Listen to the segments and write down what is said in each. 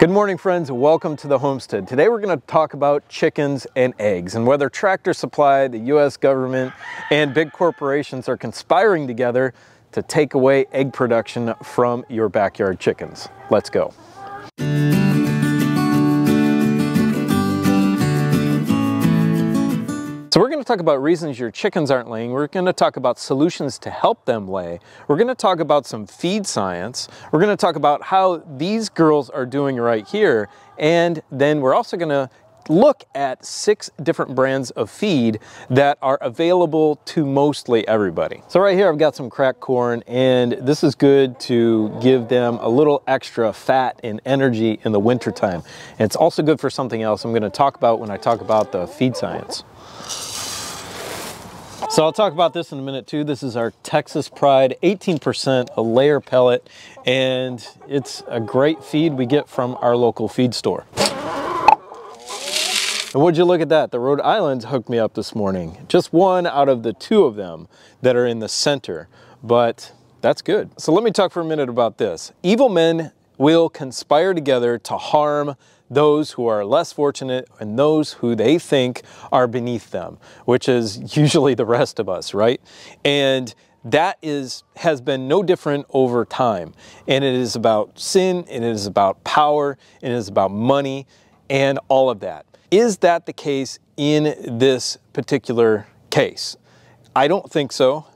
Good morning friends, welcome to the homestead. Today we're going to talk about chickens and eggs and whether Tractor Supply, the US government, and big corporations are conspiring together to take away egg production from your backyard chickens. Let's go. So we're going to talk about reasons your chickens aren't laying. We're going to talk about solutions to help them lay. We're going to talk about some feed science. We're going to talk about how these girls are doing right here. And then we're also going to look at six different brands of feed that are available to mostly everybody. So right here I've got some cracked corn and this is good to give them a little extra fat and energy in the wintertime. And it's also good for something else I'm going to talk about when I talk about the feed science. So I'll talk about this in a minute too. This is our Texas Pride 18% a layer pellet and it's a great feed we get from our local feed store. And would you look at that? The Rhode Islands hooked me up this morning. Just one out of the two of them that are in the center, but that's good. So let me talk for a minute about this. Evil men will conspire together to harm those who are less fortunate and those who they think are beneath them, which is usually the rest of us, right? And that is has been no different over time. And it is about sin, and it is about power, and it is about money, and all of that. Is that the case in this particular case? I don't think so,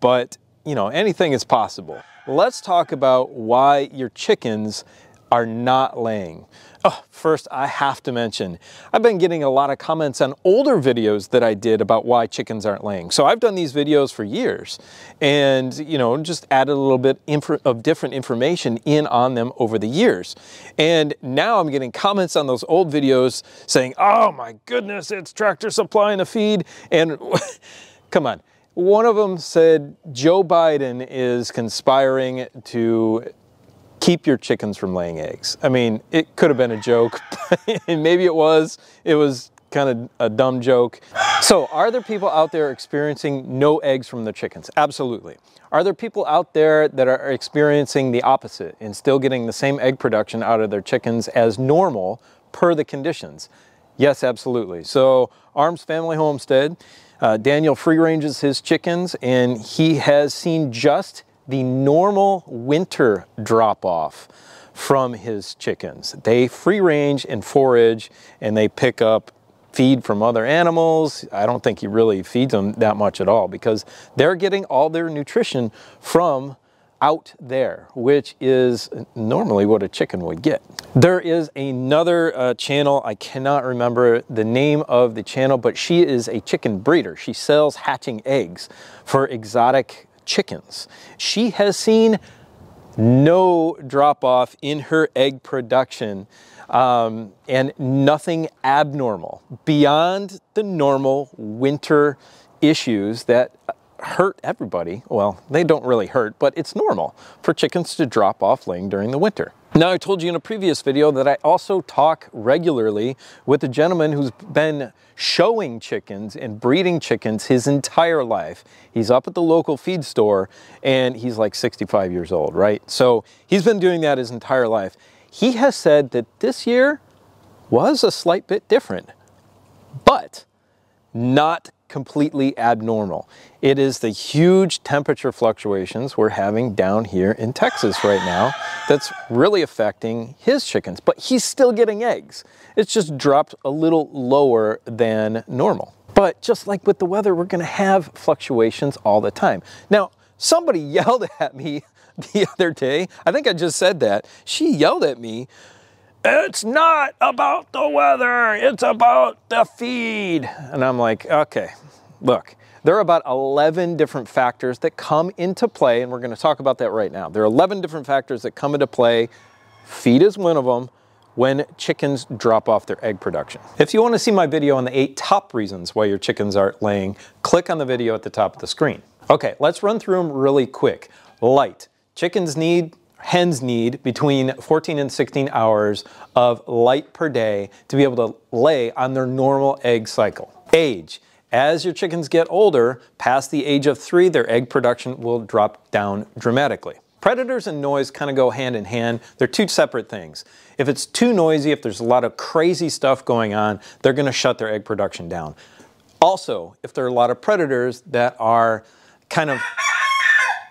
but you know, anything is possible. Let's talk about why your chickens are not laying. Oh, first, I have to mention, I've been getting a lot of comments on older videos that I did about why chickens aren't laying. So I've done these videos for years and, you know, just added a little bit of different information in on them over the years. And now I'm getting comments on those old videos saying, oh my goodness, it's Tractor Supply and a feed. And come on. One of them said Joe Biden is conspiring to keep your chickens from laying eggs. I mean, it could have been a joke, maybe it was. It was kind of a dumb joke. So are there people out there experiencing no eggs from their chickens? Absolutely. Are there people out there that are experiencing the opposite and still getting the same egg production out of their chickens as normal per the conditions? Yes, absolutely. So Arms Family Homestead, uh, Daniel free ranges his chickens and he has seen just the normal winter drop off from his chickens. They free range and forage and they pick up feed from other animals. I don't think he really feeds them that much at all because they're getting all their nutrition from out there, which is normally what a chicken would get. There is another uh, channel, I cannot remember the name of the channel, but she is a chicken breeder. She sells hatching eggs for exotic chickens. She has seen no drop off in her egg production um, and nothing abnormal beyond the normal winter issues that hurt everybody. Well, they don't really hurt, but it's normal for chickens to drop off laying during the winter. Now, I told you in a previous video that I also talk regularly with a gentleman who's been showing chickens and breeding chickens his entire life. He's up at the local feed store and he's like 65 years old, right? So he's been doing that his entire life. He has said that this year was a slight bit different, but not completely abnormal. It is the huge temperature fluctuations we're having down here in Texas right now that's really affecting his chickens, but he's still getting eggs. It's just dropped a little lower than normal. But just like with the weather, we're gonna have fluctuations all the time. Now, somebody yelled at me the other day. I think I just said that. She yelled at me it's not about the weather, it's about the feed. And I'm like, okay, look, there are about 11 different factors that come into play, and we're gonna talk about that right now. There are 11 different factors that come into play. Feed is one of them when chickens drop off their egg production. If you wanna see my video on the eight top reasons why your chickens aren't laying, click on the video at the top of the screen. Okay, let's run through them really quick. Light. Chickens need hens need between 14 and 16 hours of light per day to be able to lay on their normal egg cycle. Age. As your chickens get older, past the age of three, their egg production will drop down dramatically. Predators and noise kind of go hand in hand. They're two separate things. If it's too noisy, if there's a lot of crazy stuff going on, they're going to shut their egg production down. Also, if there are a lot of predators that are kind of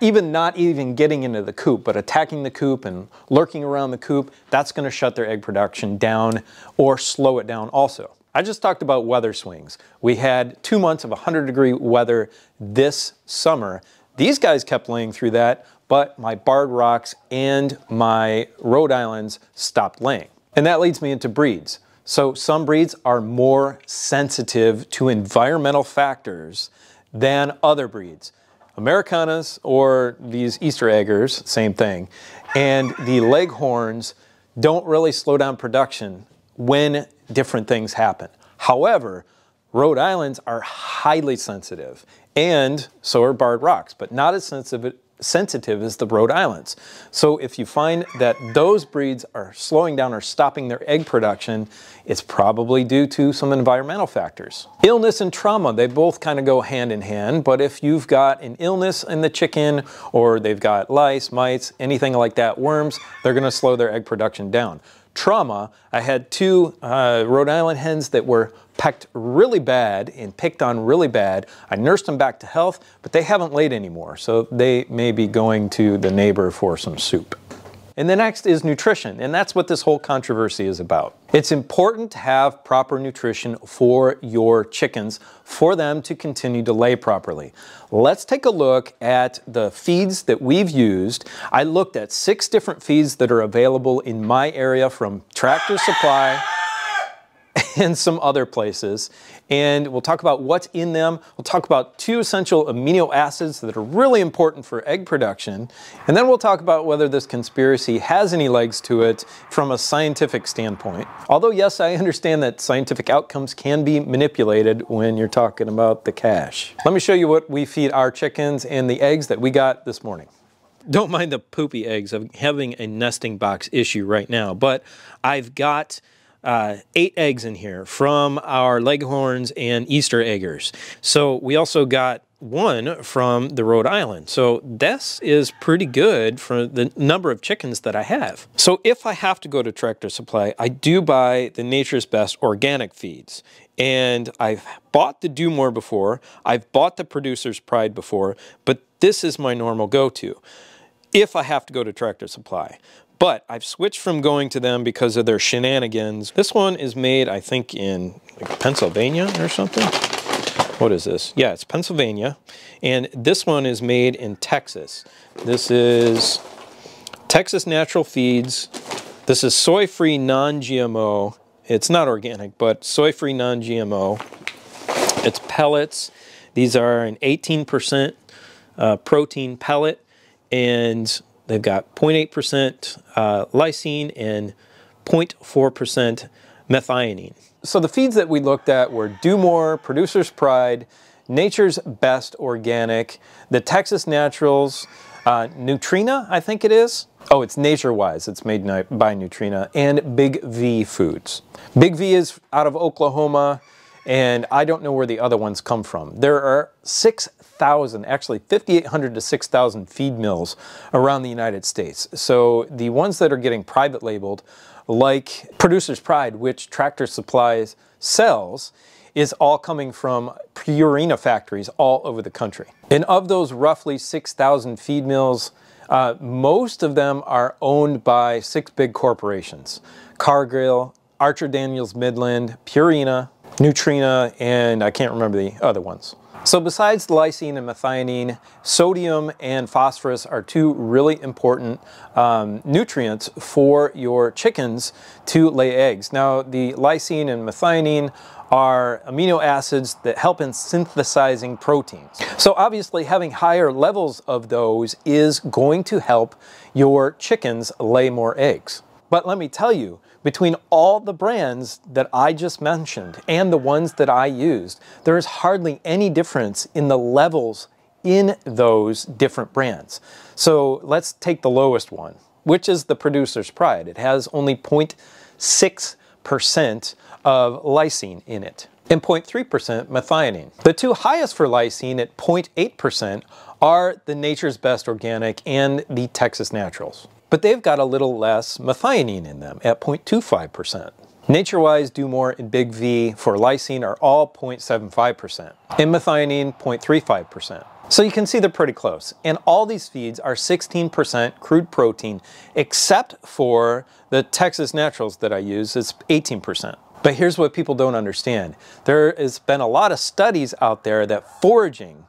even not even getting into the coop, but attacking the coop and lurking around the coop, that's going to shut their egg production down or slow it down also. I just talked about weather swings. We had two months of 100 degree weather this summer. These guys kept laying through that, but my barred rocks and my Rhode Islands stopped laying. And that leads me into breeds. So some breeds are more sensitive to environmental factors than other breeds. Americanas or these Easter eggers, same thing. And the leghorns don't really slow down production when different things happen. However, Rhode Islands are highly sensitive and so are barred rocks, but not as sensitive, sensitive as the Rhode Islands. So if you find that those breeds are slowing down or stopping their egg production, it's probably due to some environmental factors. Illness and trauma, they both kind of go hand in hand, but if you've got an illness in the chicken or they've got lice, mites, anything like that, worms, they're gonna slow their egg production down trauma, I had two uh, Rhode Island hens that were pecked really bad and picked on really bad. I nursed them back to health, but they haven't laid anymore, so they may be going to the neighbor for some soup. And the next is nutrition, and that's what this whole controversy is about. It's important to have proper nutrition for your chickens for them to continue to lay properly. Let's take a look at the feeds that we've used. I looked at six different feeds that are available in my area from Tractor Supply, and some other places. And we'll talk about what's in them. We'll talk about two essential amino acids that are really important for egg production. And then we'll talk about whether this conspiracy has any legs to it from a scientific standpoint. Although, yes, I understand that scientific outcomes can be manipulated when you're talking about the cash. Let me show you what we feed our chickens and the eggs that we got this morning. Don't mind the poopy eggs. I'm having a nesting box issue right now, but I've got uh, eight eggs in here from our leghorns and Easter eggers. So we also got one from the Rhode Island. So this is pretty good for the number of chickens that I have. So if I have to go to Tractor Supply, I do buy the Nature's Best organic feeds. And I've bought the DuMOR before, I've bought the Producer's Pride before, but this is my normal go-to if I have to go to Tractor Supply. But I've switched from going to them because of their shenanigans. This one is made, I think, in like Pennsylvania or something. What is this? Yeah, it's Pennsylvania. And this one is made in Texas. This is Texas Natural Feeds. This is soy-free non-GMO. It's not organic, but soy-free non-GMO. It's pellets. These are an 18% uh, protein pellet. And They've got 0.8% uh, lysine and 0.4% methionine. So the feeds that we looked at were DuMOR, Producer's Pride, Nature's Best Organic, the Texas Naturals, uh, Nutrena, I think it is. Oh, it's Nature-Wise. It's made by Nutrena and Big V Foods. Big V is out of Oklahoma and I don't know where the other ones come from. There are 6,000, actually 5,800 to 6,000 feed mills around the United States. So the ones that are getting private labeled, like Producer's Pride, which Tractor Supplies sells, is all coming from Purina factories all over the country. And of those roughly 6,000 feed mills, uh, most of them are owned by six big corporations. Cargill, Archer Daniels Midland, Purina, Nutrena, and I can't remember the other ones. So besides lysine and methionine, sodium and phosphorus are two really important um, nutrients for your chickens to lay eggs. Now the lysine and methionine are amino acids that help in synthesizing proteins. So obviously having higher levels of those is going to help your chickens lay more eggs. But let me tell you, between all the brands that I just mentioned and the ones that I used, there is hardly any difference in the levels in those different brands. So let's take the lowest one, which is the Producer's Pride. It has only 0.6% of lysine in it. and 0.3% methionine. The two highest for lysine at 0.8% are the Nature's Best Organic and the Texas Naturals. But they've got a little less methionine in them at 0.25%. NatureWise, DuMOR, and Big V for lysine are all 0.75%, and methionine 0.35%. So you can see they're pretty close. And all these feeds are 16% crude protein, except for the Texas Naturals that I use, it's 18%. But here's what people don't understand. There has been a lot of studies out there that foraging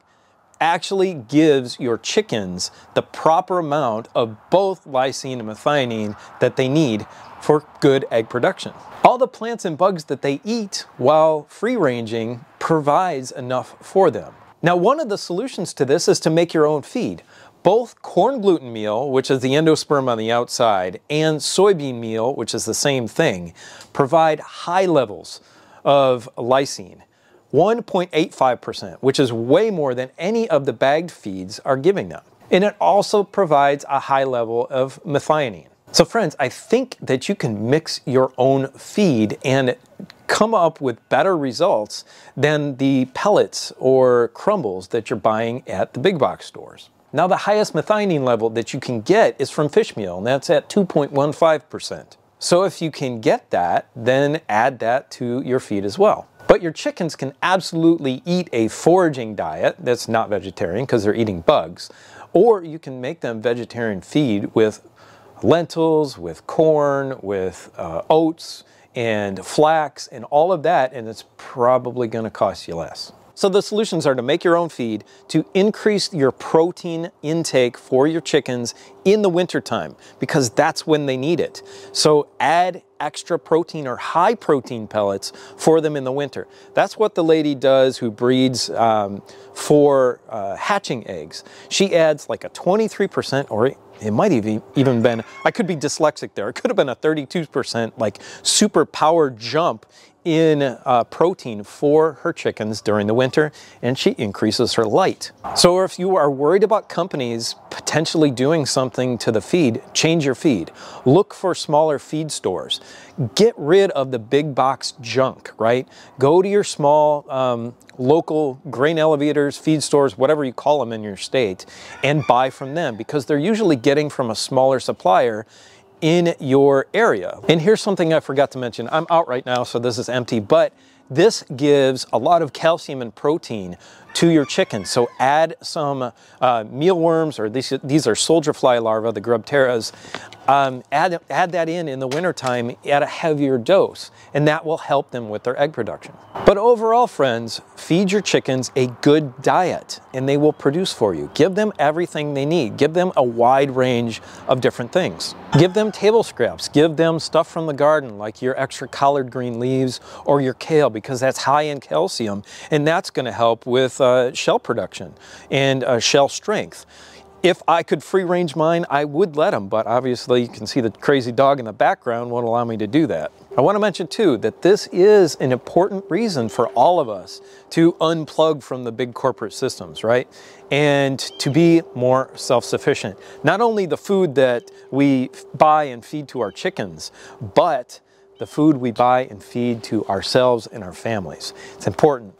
actually gives your chickens the proper amount of both lysine and methionine that they need for good egg production. All the plants and bugs that they eat while free ranging provides enough for them. Now, one of the solutions to this is to make your own feed. Both corn gluten meal, which is the endosperm on the outside, and soybean meal, which is the same thing, provide high levels of lysine. 1.85%, which is way more than any of the bagged feeds are giving them. And it also provides a high level of methionine. So friends, I think that you can mix your own feed and come up with better results than the pellets or crumbles that you're buying at the big box stores. Now the highest methionine level that you can get is from fish meal, and that's at 2.15%. So if you can get that, then add that to your feed as well. But your chickens can absolutely eat a foraging diet that's not vegetarian because they're eating bugs, or you can make them vegetarian feed with lentils, with corn, with uh, oats, and flax, and all of that, and it's probably going to cost you less. So the solutions are to make your own feed, to increase your protein intake for your chickens in the wintertime, because that's when they need it. So add extra protein or high protein pellets for them in the winter. That's what the lady does who breeds um, for uh, hatching eggs. She adds like a 23% or it might have even been, I could be dyslexic there, it could have been a 32% like super power jump in uh, protein for her chickens during the winter and she increases her light. So if you are worried about companies potentially doing something to the feed, change your feed. Look for smaller feed stores. Get rid of the big box junk, right? Go to your small um, local grain elevators, feed stores, whatever you call them in your state, and buy from them because they're usually getting from a smaller supplier in your area. And here's something I forgot to mention. I'm out right now, so this is empty, but this gives a lot of calcium and protein to your chicken. So add some uh, mealworms, or these, these are soldier fly larvae, the Grubterras. Um, add, add that in in the wintertime at a heavier dose, and that will help them with their egg production. But overall, friends, feed your chickens a good diet, and they will produce for you. Give them everything they need. Give them a wide range of different things. Give them table scraps. Give them stuff from the garden, like your extra collard green leaves or your kale, because that's high in calcium, and that's going to help with uh, shell production and uh, shell strength. If I could free range mine, I would let them, but obviously you can see the crazy dog in the background won't allow me to do that. I want to mention too that this is an important reason for all of us to unplug from the big corporate systems, right? And to be more self-sufficient. Not only the food that we buy and feed to our chickens, but the food we buy and feed to ourselves and our families. It's important.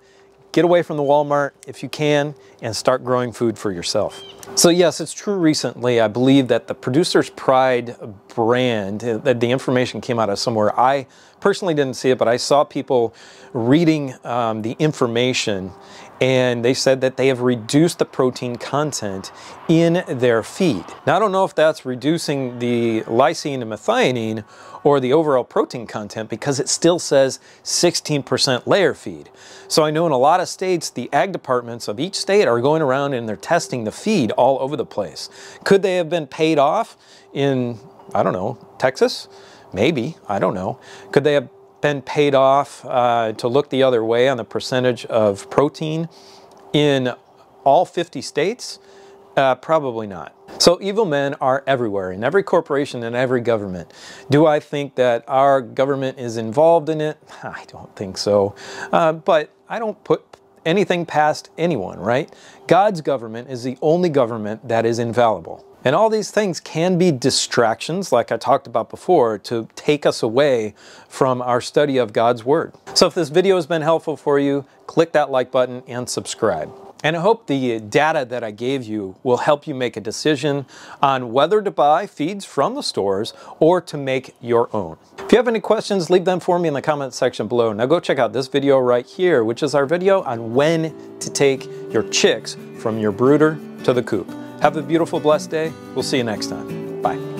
Get away from the Walmart if you can and start growing food for yourself. So yes, it's true recently, I believe that the Producer's Pride brand, uh, that the information came out of somewhere. I personally didn't see it, but I saw people reading um, the information and they said that they have reduced the protein content in their feed. Now, I don't know if that's reducing the lysine and methionine or the overall protein content because it still says 16% layer feed. So I know in a lot of states, the ag departments of each state are going around and they're testing the feed all over the place. Could they have been paid off in, I don't know, Texas? Maybe, I don't know. Could they have been paid off uh, to look the other way on the percentage of protein in all 50 states? Uh, probably not. So evil men are everywhere, in every corporation and every government. Do I think that our government is involved in it? I don't think so. Uh, but I don't put anything past anyone, right? God's government is the only government that is infallible. And all these things can be distractions, like I talked about before, to take us away from our study of God's Word. So if this video has been helpful for you, click that like button and subscribe. And I hope the data that I gave you will help you make a decision on whether to buy feeds from the stores or to make your own. If you have any questions, leave them for me in the comment section below. Now go check out this video right here, which is our video on when to take your chicks from your brooder to the coop. Have a beautiful, blessed day. We'll see you next time. Bye.